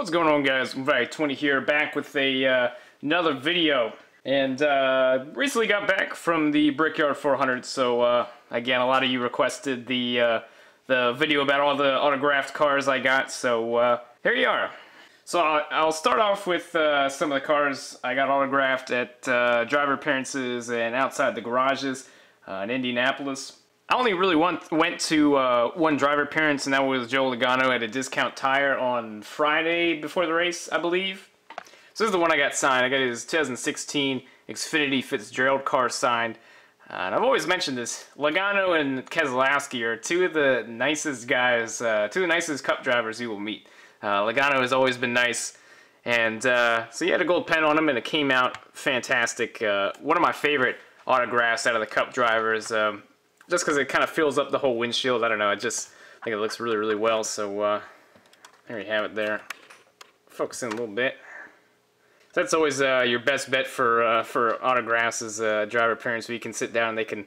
What's going on guys? Mvite20 here, back with a uh, another video. And uh, recently got back from the Brickyard 400, so uh, again, a lot of you requested the uh, the video about all the autographed cars I got, so uh, here you are. So I'll start off with uh, some of the cars I got autographed at driver appearances and outside the garages in Indianapolis. I only really went, went to uh, one driver appearance, and that was Joe Logano at a discount tire on Friday before the race, I believe. So this is the one I got signed. I got his 2016 Xfinity Fitzgerald car signed. Uh, and I've always mentioned this. Logano and Keselowski are two of the nicest guys, uh, two of the nicest cup drivers you will meet. Uh, Logano has always been nice. And uh, so he had a gold pen on him, and it came out fantastic. Uh, one of my favorite autographs out of the cup drivers. Um, just because it kind of fills up the whole windshield. I don't know. I just think it looks really, really well. So uh, there you have it there. Focus in a little bit. That's always uh, your best bet for uh, for autographs is a driver appearance where you can sit down and they can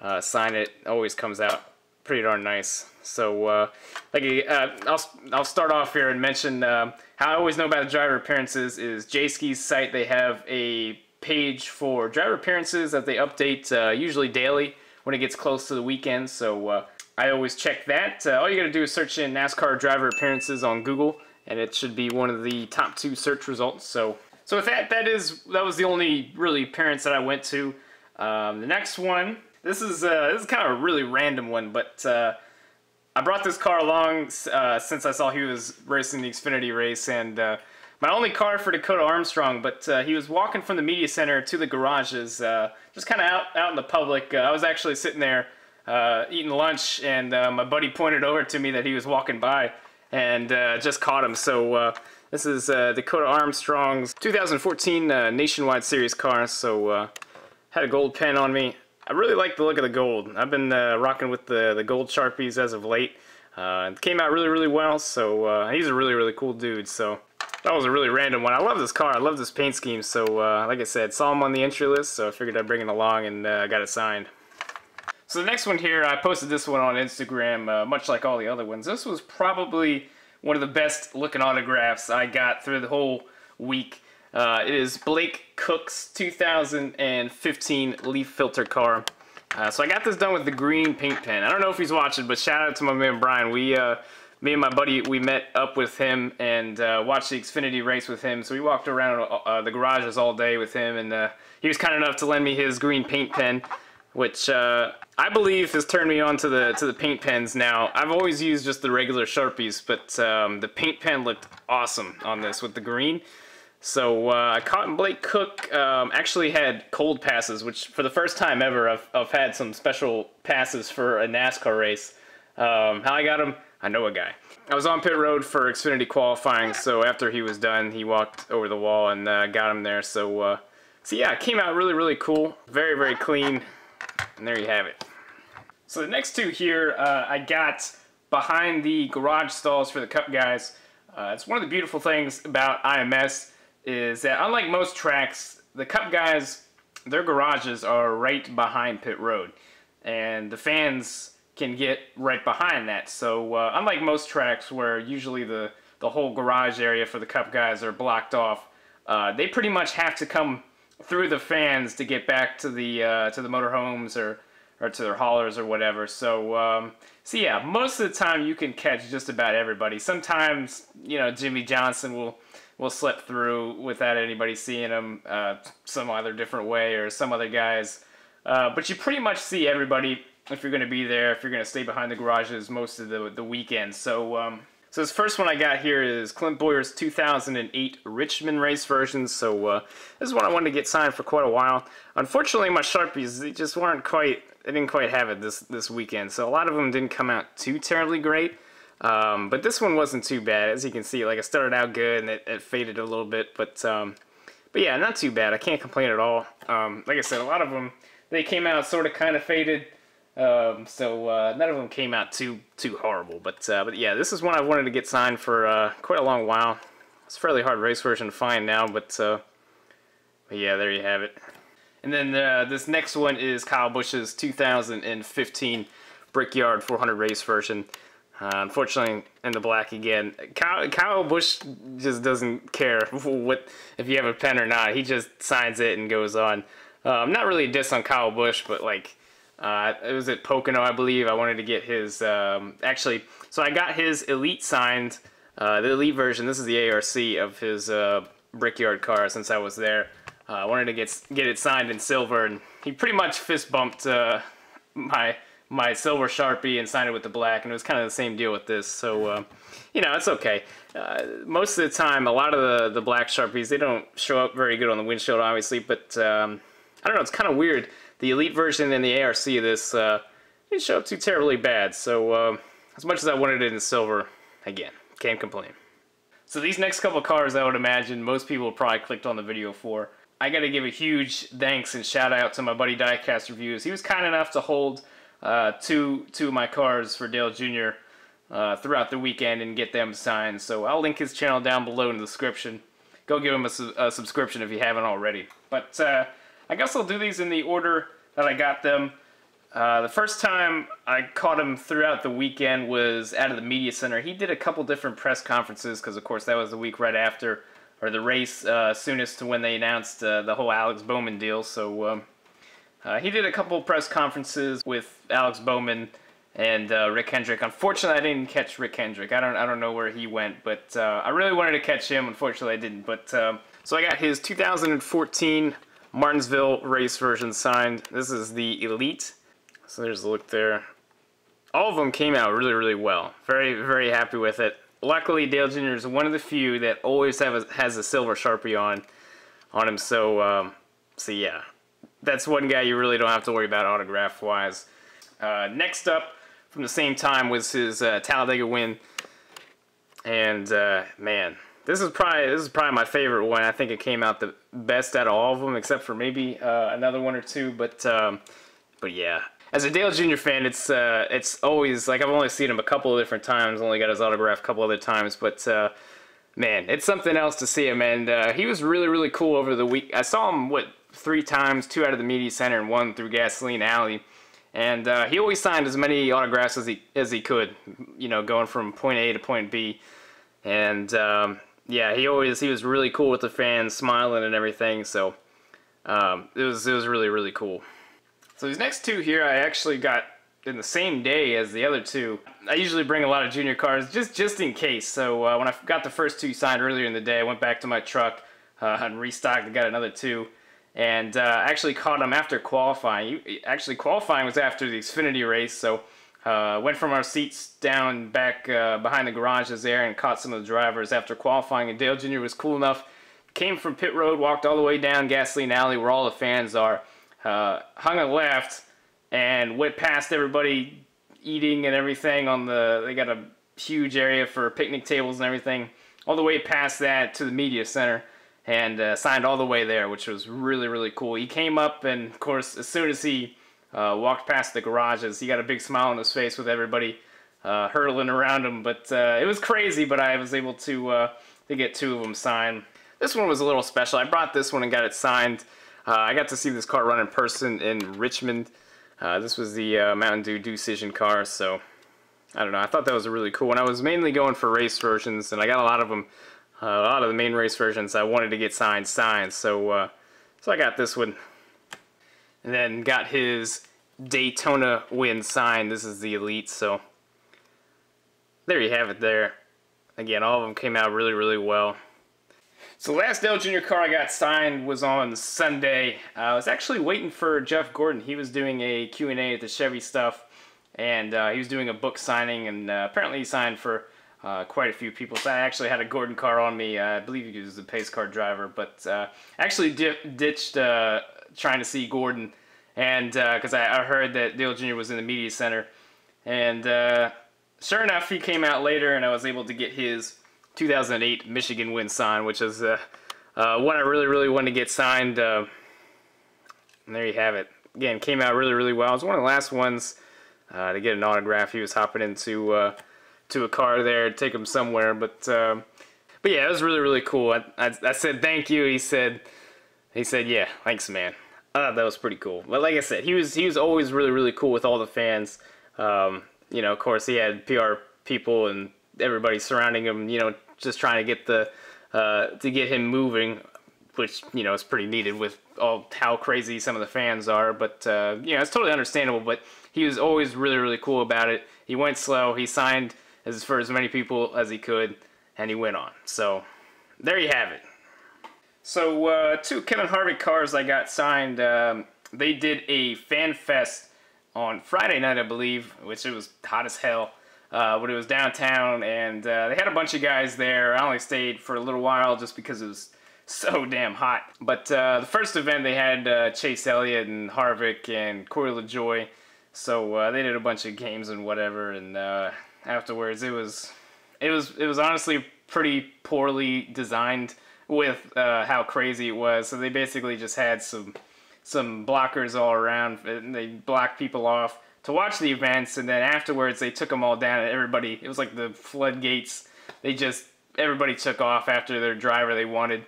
uh, sign it. Always comes out pretty darn nice. So uh, like uh, I'll I'll start off here and mention how I always know about driver appearances is Jayski's site. They have a page for driver appearances that they update usually daily when it gets close to the weekend. So uh, I always check that. Uh, all you gotta do is search in NASCAR driver appearances on Google, and it should be one of the top two search results. So, so with that, that is that was the only really appearance that I went to. Um, the next one, this is uh, this is kind of a really random one, but uh, I brought this car along uh, since I saw he was racing the Xfinity race, and uh, my only car for Dakota Armstrong, but uh, he was walking from the media center to the garages, uh, just kind of out, out in the public. Uh, I was actually sitting there uh, eating lunch, and uh, my buddy pointed over to me that he was walking by and uh, just caught him. So this is Dakota Armstrong's 2014 Nationwide Series car, so had a gold pen on me. I really like the look of the gold. I've been rocking with the, the gold Sharpies as of late. it came out really, really well, so he's a really, really cool dude, so that was a really random one. I love this car. I love this paint scheme. So, uh, like I said, saw him on the entry list, so I figured I'd bring it along and uh, got it signed. So the next one here, I posted this one on Instagram, uh, much like all the other ones. This was probably one of the best looking autographs I got through the whole week. Uh, it is Blake Koch's 2015 leaf filter car. Uh, so I got this done with the green paint pen. I don't know if he's watching, but shout out to my man Brian. We uh, me and my buddy, we met up with him and uh, watched the Xfinity race with him. So we walked around uh, the garages all day with him, and uh, he was kind enough to lend me his green paint pen, which uh, I believe has turned me on to the to the paint pens. Now I've always used just the regular Sharpies, but um, the paint pen looked awesome on this with the green. So uh, Cotton Blake Koch um, actually had cold passes, which for the first time ever, I've, I've had some special passes for a NASCAR race. Um, how I got them I know a guy. I was on pit road for Xfinity qualifying, so after he was done, he walked over the wall and uh, got him there. So, uh, so yeah, it came out really, really cool. Very, very clean. And there you have it. So the next two here, uh, I got behind the garage stalls for the Cup guys. Uh, it's one of the beautiful things about IMS is that unlike most tracks, the Cup guys, their garages are right behind pit road. And the fans can get right behind that. So uh, unlike most tracks where usually the, the whole garage area for the Cup guys are blocked off, uh, they pretty much have to come through the fans to get back to the uh, to the motorhomes or or to their haulers or whatever. So um, so yeah, most of the time you can catch just about everybody. Sometimes you know Jimmie Johnson will will slip through without anybody seeing him uh, some other different way or some other guys. Uh, but you pretty much see everybody if you're going to be there, if you're going to stay behind the garages most of the, the weekend. So, um, so this first one I got here is Clint Bowyer's 2008 Richmond race version. So uh, this is one I wanted to get signed for quite a while. Unfortunately, my Sharpies, they just weren't quite, they didn't quite have it this, this weekend. So a lot of them didn't come out too terribly great. Um, but this one wasn't too bad. As you can see, like it started out good and it, it faded a little bit. But, um, but yeah, not too bad. I can't complain at all. Um, like I said, a lot of them, they came out sort of kind of faded. Um, so uh, none of them came out too too horrible, but uh, but yeah, this is one I've wanted to get signed for uh, quite a long while. It's a fairly hard race version to find now, but, uh, but yeah, there you have it. And then uh, this next one is Kyle Busch's 2015 Brickyard 400 race version. Uh, unfortunately, in the black again. Kyle, Kyle Busch just doesn't care what if you have a pen or not. He just signs it and goes on. I'm not really a diss on Kyle Busch, but like uh, it was at Pocono, I believe. I wanted to get his um, actually. So I got his Elite signed, uh, the Elite version. This is the ARC of his uh, Brickyard car since I was there. Uh, I wanted to get get it signed in silver, and he pretty much fist bumped uh, my my silver sharpie and signed it with the black, and it was kind of the same deal with this. So, uh, you know, it's okay. Most of the time, a lot of the the black sharpies they don't show up very good on the windshield, obviously. But um, I don't know, it's kind of weird. The elite version and the ARC of this uh, didn't show up too terribly bad. So, uh, as much as I wanted it in silver, again, can't complain. So these next couple cars, I would imagine most people probably clicked on the video for. I got to give a huge thanks and shout out to my buddy Diecast Reviews. He was kind enough to hold uh, two two of my cars for Dale Jr. Uh, throughout the weekend and get them signed. So I'll link his channel down below in the description. Go give him a, su a subscription if you haven't already. But uh, I guess I'll do these in the order that I got them. Uh, the first time I caught him throughout the weekend was out of the media center. He did a couple different press conferences because, of course, that was the week right after or the race uh, soonest to when they announced uh, the whole Alex Bowman deal. So um, uh, he did a couple press conferences with Alex Bowman and uh, Rick Hendrick. Unfortunately, I didn't catch Rick Hendrick. I don't I don't know where he went, but uh, I really wanted to catch him. Unfortunately, I didn't. But um, so I got his 2014 Martinsville race version signed. This is the Elite. So there's a look there. All of them came out really, really well. Very, very happy with it luckily Dale Jr. is one of the few that always have a, has a silver sharpie on on him. So um, so yeah, that's one guy you really don't have to worry about autograph wise. Uh, next up from the same time was his uh, Talladega win, and uh, man, this is probably this is probably my favorite one. I think it came out the best out of all of them, except for maybe uh, another one or two. But um, but yeah, as a Dale Jr. fan, it's uh, it's always like I've only seen him a couple of different times, only got his autograph a couple other times, but uh, man, it's something else to see him, and uh, he was really really cool over the week. I saw him what three times, two out of the media center and one through Gasoline Alley, and uh, he always signed as many autographs as he as he could, you know, going from point A to point B, and um, yeah, he always he was really cool with the fans, smiling and everything. So um, it was it was really really cool. So these next two here I actually got in the same day as the other two. I usually bring a lot of junior cars just just in case. So uh, when I got the first two signed earlier in the day, I went back to my truck uh, and restocked and got another two. And uh, actually caught them after qualifying. Actually qualifying was after the Xfinity race, so uh, went from our seats down back uh, behind the garages there and caught some of the drivers after qualifying. And Dale Jr. was cool enough, came from pit road, walked all the way down Gasoline Alley where all the fans are uh, hung a left and went past everybody eating and everything on the they got a huge area for picnic tables and everything all the way past that to the media center and uh, signed all the way there which was really really cool he came up and of course as soon as he uh, walked past the garages he got a big smile on his face with everybody uh, hurtling around him but uh, it was crazy but I was able to uh, to get two of them signed this one was a little special I brought this one and got it signed uh, I got to see this car run in person in Richmond. Uh, this was the Mountain Dew Decision car, so I don't know. I thought that was a really cool one. I was mainly going for race versions, and I got a lot of them. A lot of the main race versions I wanted to get signed, signed. So, so I got this one, and then got his Daytona win signed. This is the Elite, so there you have it. There, again, all of them came out really, really well. So the last Dale Jr. car I got signed was on Sunday. Uh, I was actually waiting for Jeff Gordon. He was doing a Q&A at the Chevy stuff, and uh, he was doing a book signing, and uh, apparently he signed for uh, quite a few people. So I actually had a Gordon car on me. Uh, I believe he was a pace car driver, but uh, actually di ditched trying to see Gordon, and because I, I, heard that Dale Jr. was in the media center, and sure enough, he came out later, and I was able to get his 2008 Michigan win sign, which is uh, uh, one I really, really wanted to get signed. Uh, and there you have it. Again, came out really, really well. It was one of the last ones uh, to get an autograph. He was hopping into uh, to a car there, to take him somewhere. But uh, but yeah, it was really, really cool. I, I, I, said thank you. He said he said yeah, thanks, man. Thought that was pretty cool. But like I said, he was he was always really, really cool with all the fans. Um, you know, of course, he had PR people and everybody surrounding him, you know, just trying to get the uh, to get him moving, which you know is pretty needed with all how crazy some of the fans are. But uh, you know, it's totally understandable. But he was always really really cool about it. He went slow. He signed as for as many people as he could, and he went on. So there you have it. So uh, two Kevin Harvick cars I got signed. Um, they did a fan fest on Friday night, I believe, which it was hot as hell. Uh, but it was downtown, and uh, they had a bunch of guys there. I only stayed for a little while just because it was so damn hot. But uh, the first event, they had uh, Chase Elliott and Harvick and Corey LaJoie, So uh, they did a bunch of games and whatever. And uh, afterwards, it was it was it was honestly pretty poorly designed with how crazy it was. So they basically just had some some blockers all around, and they blocked people off to watch the events, and then afterwards they took them all down, and everybody, it was like the floodgates. They just, everybody took off after their driver they wanted,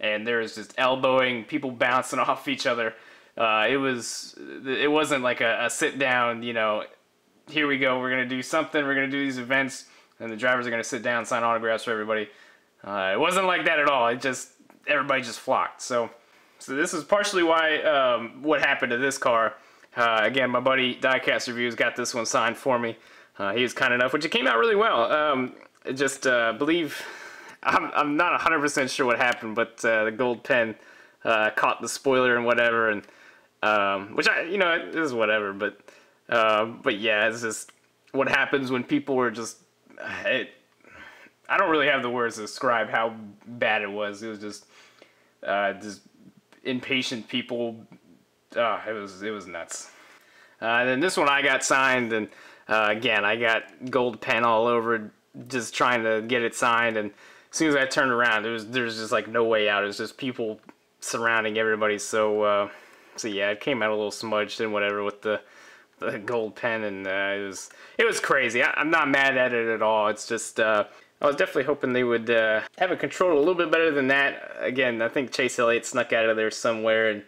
and there was just elbowing, people bouncing off each other. Uh, it was, it wasn't like a, a sit down, you know, here we go, we're to do something, we're to do these events, and the drivers are to sit down, sign autographs for everybody. Uh, it wasn't like that at all. It just, everybody just flocked. So, so this is partially why, um, what happened to this car uh, again, my buddy Diecast Reviews got this one signed for me. Uh, he was kind enough, which it came out really well. Um, just uh, believe, I'm, I'm not 100% sure what happened, but uh, the gold pen uh, caught the spoiler and whatever, and um, which I, you know, it is whatever, but uh, but yeah, it's just what happens when people are just. It, I don't really have the words to describe how bad it was. It was just just impatient people oh, it was it was nuts. Uh, and then this one I got signed, and uh, again I got gold pen all over, just trying to get it signed. And as soon as I turned around, there was there's just like no way out. It was just people surrounding everybody. So uh, so yeah, it came out a little smudged and whatever with the the gold pen, and uh, it was it was crazy. I, am not mad at it at all. It's just. I was definitely hoping they would uh, have it controlled a little bit better than that. Again, I think Chase Elliott snuck out of there somewhere, and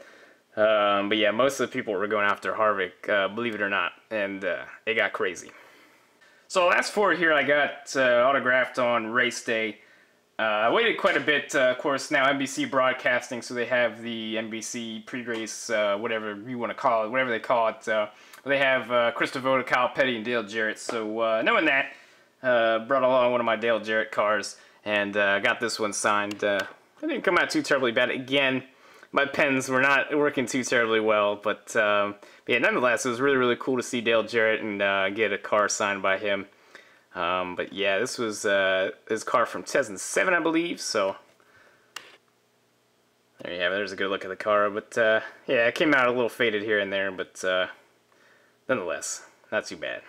um, but yeah, most of the people were going after Harvick, uh, believe it or not, and uh, it got crazy. So last four here I got uh, autographed on race day. Uh, I waited quite a bit, uh, of course, now NBC broadcasting, so they have the NBC pre-race, whatever you want to call it, whatever they call it. they have Krista Voda, Kyle Petty, and Dale Jarrett. So knowing that, brought along one of my Dale Jarrett cars, and got this one signed. it didn't come out too terribly bad. Again, my pens were not working too terribly well, but, um, but yeah, nonetheless, it was really, really cool to see Dale Jarrett and uh, get a car signed by him. Um, but yeah, this was uh, his car from 2007, I believe, so there you have it. There's a good look at the car, but uh, yeah, it came out a little faded here and there, but uh, nonetheless, not too bad.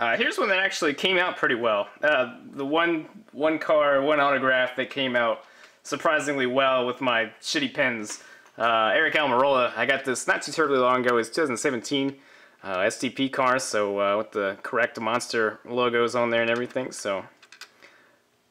Uh, here's one that actually came out pretty well. Uh, the one one car, one autograph that came out surprisingly well with my shitty pens. Uh, Aric Almirola, I got this not too terribly long ago. It's 2017 uh, STP car, so uh, with the correct monster logos on there and everything, so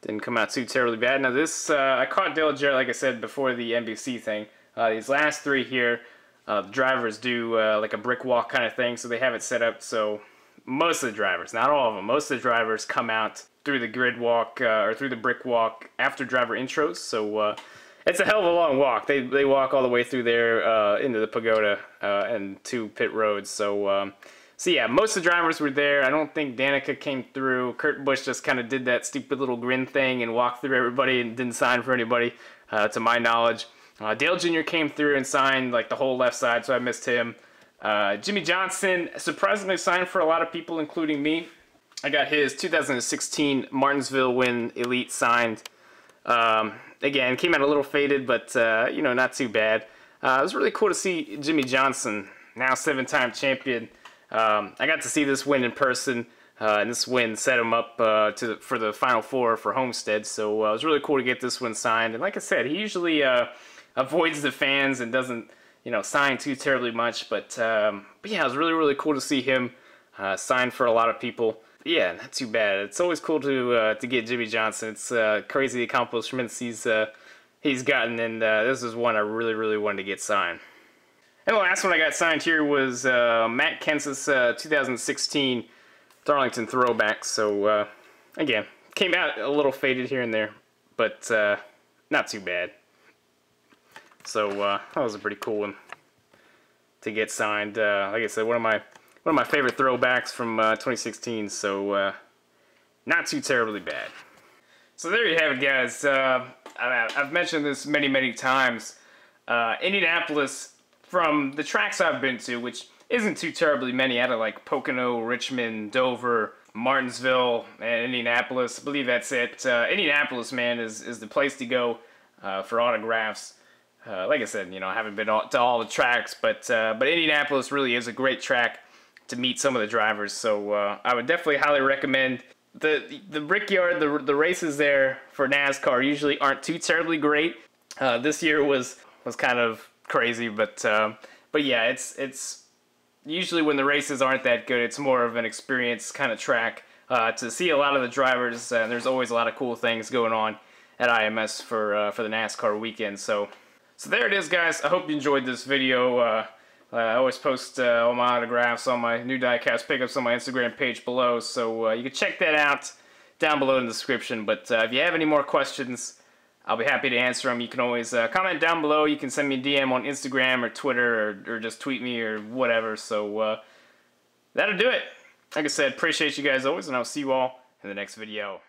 didn't come out too terribly bad. Now this, uh, I caught Dale Jarrett, like I said, before the NBC thing. These last three here, the drivers do like a brick walk kind of thing, so they have it set up so most of the drivers, not all of them, most of the drivers come out through the grid walk uh, or through the brick walk after driver intros. So uh, it's a hell of a long walk. They they walk all the way through there uh, into the pagoda uh, and to pit roads. So um, so yeah, most of the drivers were there. I don't think Danica came through. Kurt Busch just kind of did that stupid little grin thing and walked through everybody and didn't sign for anybody, uh, to my knowledge. Uh, Dale Jr. came through and signed like the whole left side, so I missed him. Jimmie Johnson surprisingly signed for a lot of people, including me. I got his 2016 Martinsville Win Elite signed. Um, again, came out a little faded, but uh, you know, not too bad. Uh, it was really cool to see Jimmie Johnson, now seven-time champion. Um, I got to see this win in person, uh, and this win set him up uh, to for the Final Four for Homestead. So uh, it was really cool to get this one signed. And like I said, he usually uh, avoids the fans and doesn't, you know, sign too terribly much. But, um, but yeah, it was really really cool to see him sign for a lot of people yeah, not too bad. It's always cool to uh, to get Jimmie Johnson. It's uh, crazy accomplishments he's uh, he's gotten, and uh, this is one I really really wanted to get signed. And the last one I got signed here was uh, Matt Kenseth's uh, 2016 Darlington throwback. So again, came out a little faded here and there, but uh, not too bad. So uh, that was a pretty cool one to get signed. Uh, like I said, one of my one of my favorite throwbacks from uh, 2016. So uh, not too terribly bad. So there you have it, guys. Uh, I've mentioned this many, many times. Uh, Indianapolis, from the tracks I've been to, which isn't too terribly many, out of like Pocono, Richmond, Dover, Martinsville, and Indianapolis. I believe that's it. Indianapolis, man, is, is the place to go for autographs. Uh, like I said, you know, I haven't been all, to all the tracks, but uh, but Indianapolis really is a great track to meet some of the drivers. So uh, I would definitely highly recommend the the Brickyard. The the races there for NASCAR usually aren't too terribly great. Uh, this year was was kind of crazy, but um, but yeah, it's it's usually when the races aren't that good, it's more of an experience kind of track. Uh, to see a lot of the drivers, uh, there's always a lot of cool things going on at IMS for uh, for the NASCAR weekend. So, so there it is, guys. I hope you enjoyed this video. Uh, I always post uh, all my autographs on my new diecast pickups on my Instagram page below, so uh, you can check that out down below in the description. But if you have any more questions, I'll be happy to answer them. You can always uh, comment down below. You can send me a DM on Instagram or Twitter or, or just tweet me or whatever. So uh, that'll do it. Like I said, appreciate you guys always, and I'll see you all in the next video.